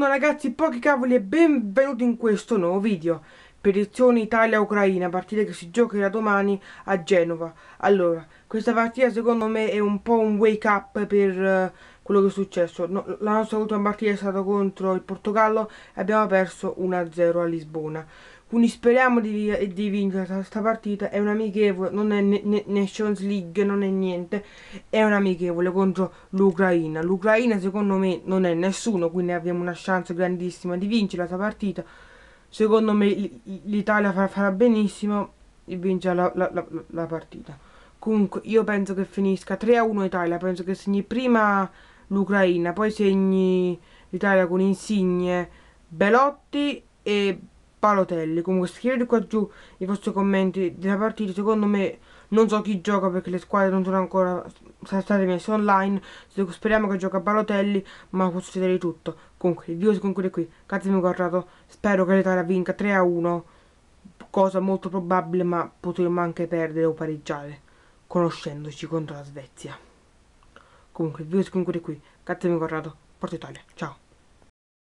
Buongiorno ragazzi, pochi cavoli e benvenuti in questo nuovo video. Petizione Italia-Ucraina, partita che si giocherà domani a Genova. Allora, questa partita secondo me è un po' un wake up per uh, quello che è successo. No, la nostra ultima partita è stata contro il Portogallo e abbiamo perso 1-0 a Lisbona. Quindi speriamo di, di vincere questa partita. È un'amichevole, non è Nations League, non è niente. È un'amichevole contro l'Ucraina. L'Ucraina secondo me non è nessuno, quindi abbiamo una chance grandissima di vincere questa partita. Secondo me l'Italia farà, farà, benissimo e vince la, la, la, la, partita. Comunque io penso che finisca 3-1 Italia, penso che segni prima l'Ucraina, poi segni l'Italia con Insigne, Belotti e Palotelli. Comunque scrivete qua giù i vostri commenti della partita. Secondo me non so chi gioca perché le squadre non sono ancora state messe online. Speriamo che gioca Palotelli, ma può succedere tutto. Comunque il video si conclude qui. Grazie mi guardato. Spero che l'Italia vinca 3 a 1. Cosa molto probabile, ma potremmo anche perdere o pareggiare. Conoscendoci contro la Svezia. Comunque video si conclude qui. Grazie mi guardato. Porto Italia. Ciao.